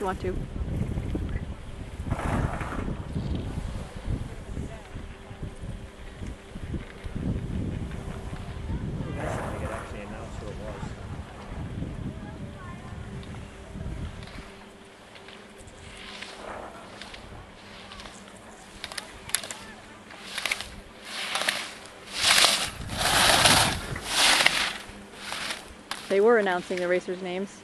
you want to. They were announcing the racers' names.